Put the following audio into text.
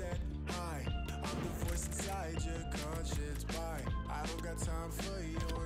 that high. I'm the voice inside your conscience. Bye. I don't got time for you.